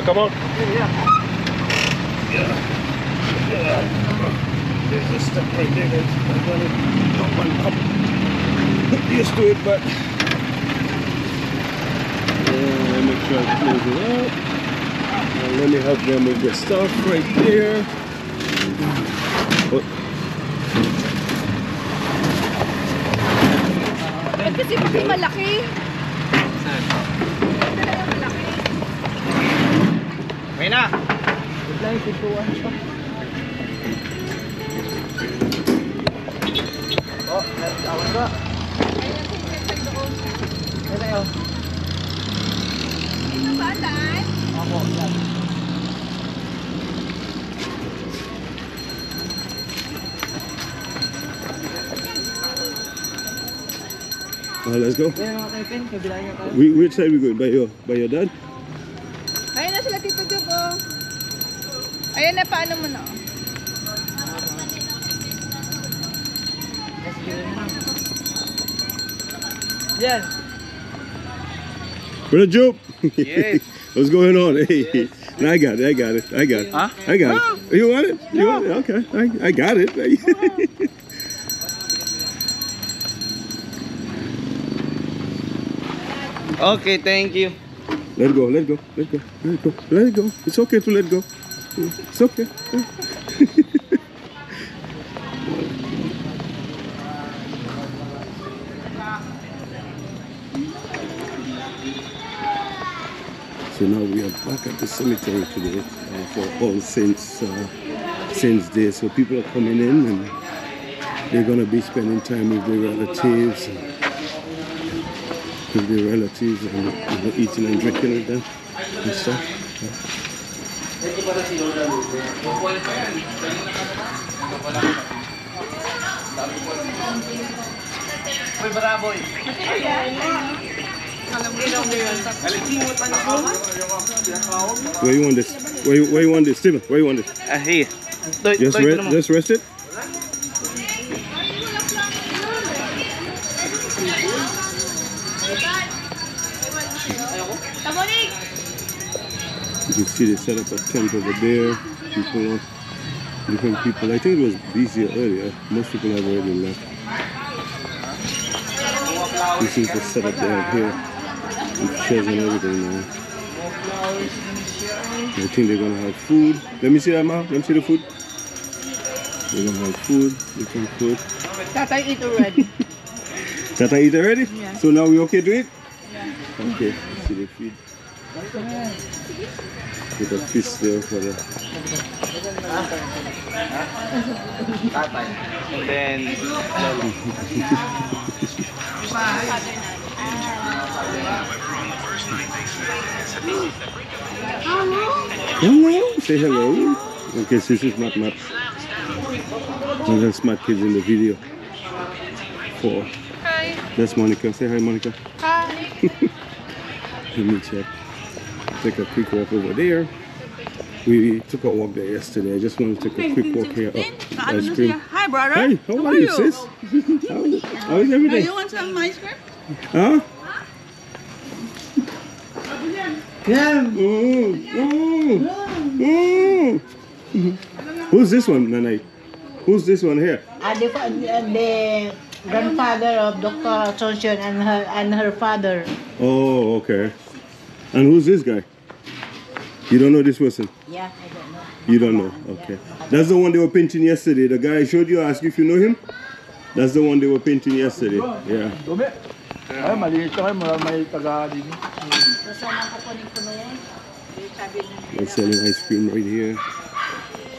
Uh, come on. Yeah. Yeah. There's a step right there. That's, I'm gonna jump on up. Get used to it, but. Yeah, make sure I close it up. And let me help them with the stuff right there. Oh, Ba't kasi pati malaki? Talaga malaki. May na. Oh, nagtawag ka. Ayun, Ano ba ang daan? Ako, yan. oh, let's go. Ayun mga kaipen, kabilaan niya tayo. We, which side we going? By your, by your dad? Ayun na, paano mo na? oh. Yan. Brother Joe. Yes. What's going on? Hey. No, I got it. I got it. I got it. Huh? I got it. You want it? You want it? Okay. I, I got it. Okay, thank you. let go. Let go. Let go. Let go. Let go. It's okay to let go. It's okay. So now we are back at the cemetery today uh, for All Saints uh, Saints Day. So people are coming in and they're gonna be spending time with their relatives, and with their relatives, and you know, eating and drinking with them and stuff. Uy, baraboy. Where you want this? Where you, where you want this, Steven? Where you want this? Ah, here. Just toy, re- ito naman. just rest it. You can see they set up a tent over there. People, different people. I think it was busier earlier. Most people have already left. This is the setup they have here. With chairs and everything now. I think they're gonna have food. Let me see that, Ma. Let me see the food. They're gonna have food, different food. Tatay eat already. Tata eat already? Yeah. So now we okay to eat? Okay. See the feed. Put a fish there for the Tatay. And then, Hello. Say hello. Okay, this is Mat Mat. And that's Smart Kids in the video. Four. Hi. That's Monica. Say hi, Monica. Hi. Let me check. Take a quick walk over there. We took a walk there yesterday. I just want to take a quick walk here. Oh, ice cream. Hi, brother. Hi, how are you, sis? How, how is Do everything? you want some ice cream? Huh? Mm, mm, mm. Who's this one, Nanay? Who's this one here? Uh, the, fa- the grandfather of Dr. Asuncion and her and her father. Oh, okay. And who's this guy? You don't know this person? Yeah, I don't know. You don't know? Okay. That's the one they were painting yesterday. The guy I showed you, asked you if you know him? That's the one they were painting yesterday. Yeah. Dumi. Ay, maliit ka. May taga din. So, sana kukunin ko na yan. Sabi na They're selling ice cream right here.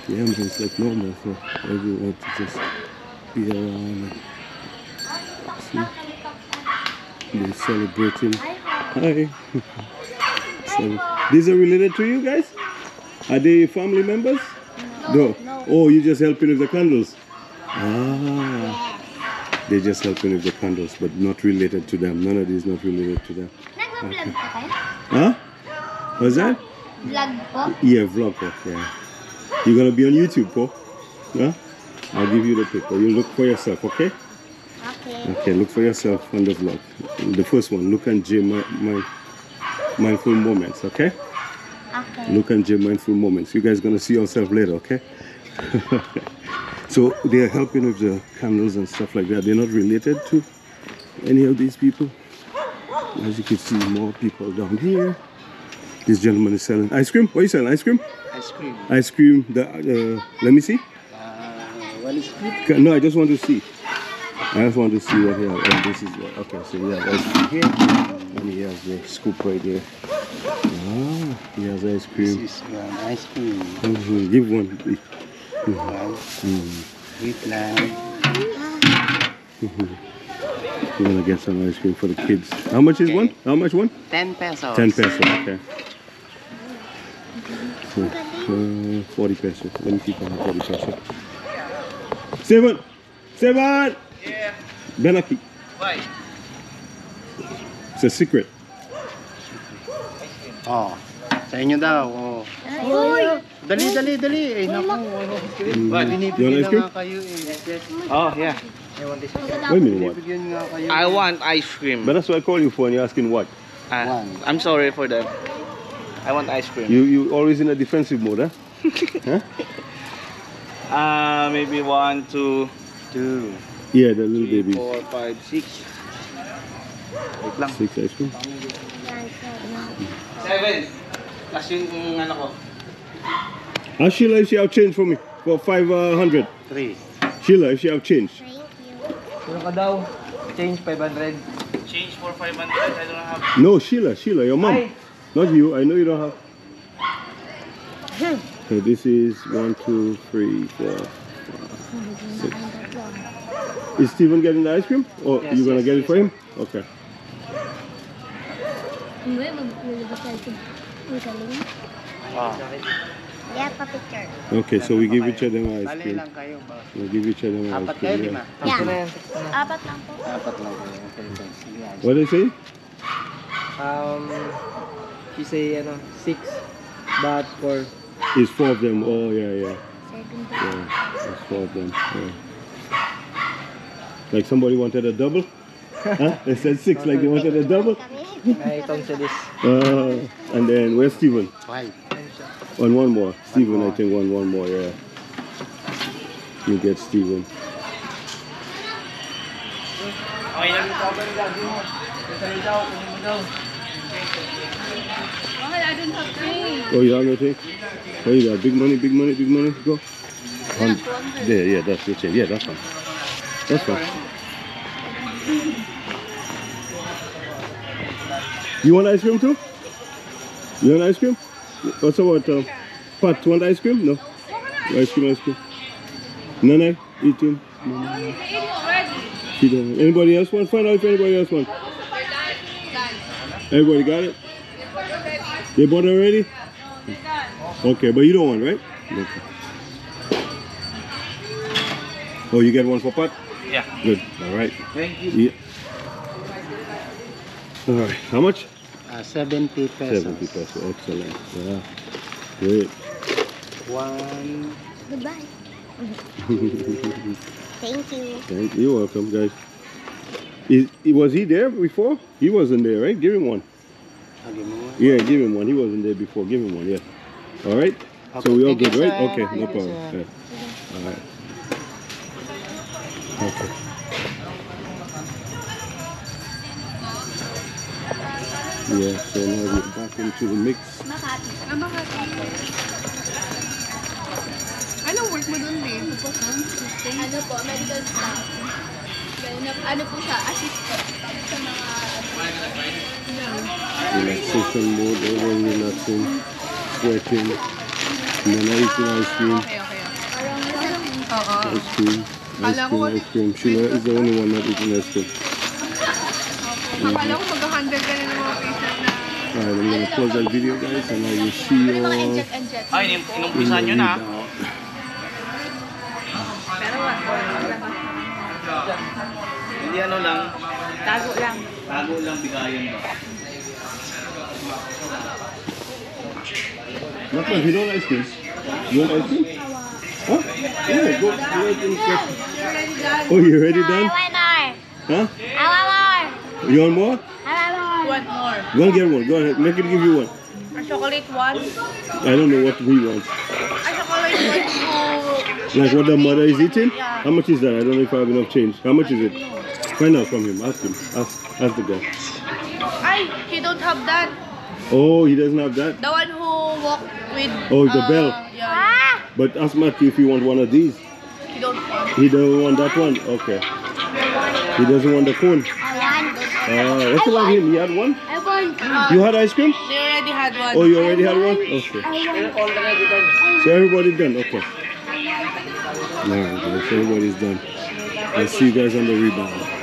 Yeah, man, it's like normal for everyone to just be around. See? They're celebrating. Hi. so, these are related to you guys? Are they family members? No. Oh, you just helping with the candles? Ah. They're just helping with the candles, but not related to them. None of these not related to them. Kayo? Huh? What's that? Vlog po? Yeah, vlog po. Yeah. You're gonna be on YouTube po? Huh? I'll give you the paper. You look for yourself, okay? Okay. Okay, look for yourself on the vlog. The first one, Lucanj, my, my mindful moments, okay? Okay. Lucanj mindful moments. You guys gonna see yourself later, okay? so they are helping with the candles and stuff like that. They're not related to any of these people. As you can see, more people down here. This gentleman is selling ice cream. What are you selling? Ice cream? Ice cream. Ice cream. The uh, let me see. Uh, one is Okay, No, I just want to see. I just want to see what he has. Oh, this is what. Okay, so he has ice cream here, and he has the scoop right here. Ah, he has ice cream. is one ice cream. Mhm, Give one. please. One. Mm. Lang. We're gonna get some ice cream for the kids. How much is one? How much one? 10 pesos. Ten peso. Okay. So, uh, forty peso. Let me see if I have forty peso. Seven. Seven. Yeah. Benaki. Why? It's a secret. Oh. Sa inyo daw. Oh. Dali, dali, dali. Eh, naku. Ano? Mm. Ba, You want binibigyan ice na cream? nga kayo eh. Oh, yeah. I want this. Wait a minute. What? Binibigyan nga kayo. I want ice cream. But that's what I call you for, and you're asking what? Uh, One. I'm sorry for that. I want ice cream. You you always in a defensive mode, huh? huh? Uh, maybe one, two, Two. Yeah, the little three, babies. four, five, six. Wait lang. Six ice cream. Seven. Plus yung ano ko. Ah, Sheila, if she have change for me for five uh. Three. Sheila, if she have change. Thank you. Sino ka daw? Change 500. Change for 500. I don't have. No, Sheila, Sheila, your mom. Ay. Not you. I know you don't have. So this is one, two, three, four, five, six. Is Steven getting the ice cream? Or Yes, you gonna yes, get it yes, for him? Okay. Hindi, maglulubos tayo sa magaling. Yeah, pa-picture. Okay, so we give each other ice cream. lang kayo. ba? We give each other ice cream. Yeah. Yeah. Tatlo na. Apat lang po. Apat lang kayo. Okay, okay. Sige. What they say? Um, she say ano six, but four. It's four of them. Oh yeah, yeah, yeah. It's four of them. Yeah. Like somebody wanted a double. huh? They said six, like they wanted a double. Kami. Ay, itong sa this. Uh, and then where's Steven? Five. On one more. Steven, I more. think one one more. Yeah. You get Steven. Okay lang. I don't have change. Oh, you have nothing? Oh, you got big money, big money, big money. Go. On. There, yeah, that's your change. Yeah, that's fine. That's fine. You want ice cream too? You want ice cream? What's about uh, Pat? Want ice cream? No. Ice cream, ice cream. No, no. Eating. No, no. Anybody else want? Find out if anybody else want. Everybody got it? They bought it already? Okay, but you don't want, right? Okay. Oh, you get one for pot? Yeah. Good. All right. Thank you. Yeah. All right. How much? Ah, 70 pesos. 70 pesos. Excellent. Yeah. Great. One. Goodbye. Thank you. Thank you. You're welcome, guys. Is, was he there before? He wasn't there, right? Give him one. Give me one. Yeah, give him one. He wasn't there before. Give him one. Yeah. All right. Okay, So we all thank good, right? sir. Okay, no problem. sir. Yeah. All right. Okay. Yeah, so now we're back into the mix. Ah, Makati. Anong work mo dun, babe? Ano po, medical staff. Ano po siya, assistant sa mga Relaxation mode, everyone relaxing, sweating. Nana eating ice cream, Okay, okay, okay. Oo. ice cream, ice Kala ko cream, ice cream. Sheila is the only one not eating ice cream. Akala ko mag-handle ka na ng mga patient na Alright, I'm gonna close that video guys and I will see you all in. Ay, the inumpisan nyo na. Pero. Hindi ano lang. Tago lang. Tago lang bigayan ba? Not bad, you don't ice cream? You want ice cream? Huh? Yeah, go, go ahead and get. Oh, you already done? I want more. Huh? I want more. You want more? I want more. One more. Go and get one. Go ahead. Make it give you one. A chocolate one. I don't know what he wants. A chocolate one to... Like what the mother is eating? Yeah. How much is that? I don't know if I have enough change. How much is it? Find out from him. Ask him. Ask, ask the guy. Ay, he don't have that. Oh, he doesn't have that. The one who walk with... Oh, the uh, bell. Yeah, But ask Matthew if he want one of these. He don't want. He doesn't want that one. Okay. He doesn't want the cone. Uh, what's about him? He had one. I want. You had ice cream? They already had one. Oh, you already had one. Okay. So everybody's done. Okay. Alright. Everybody's done. I'll see you guys on the rebound.